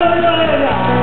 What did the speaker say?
Fica